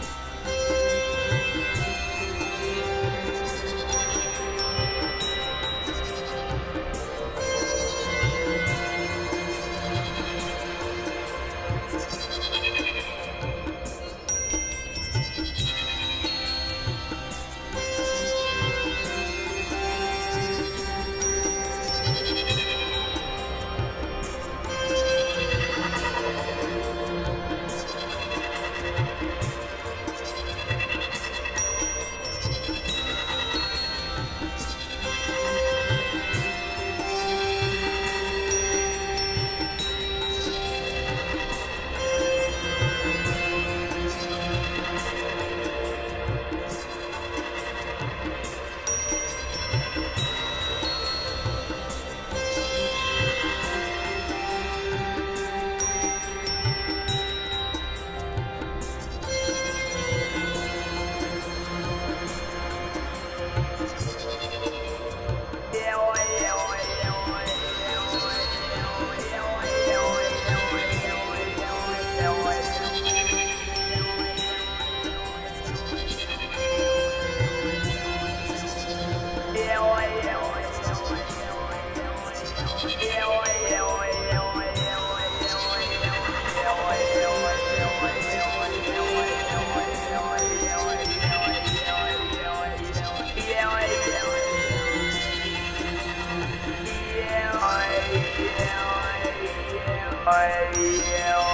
Bye. I am.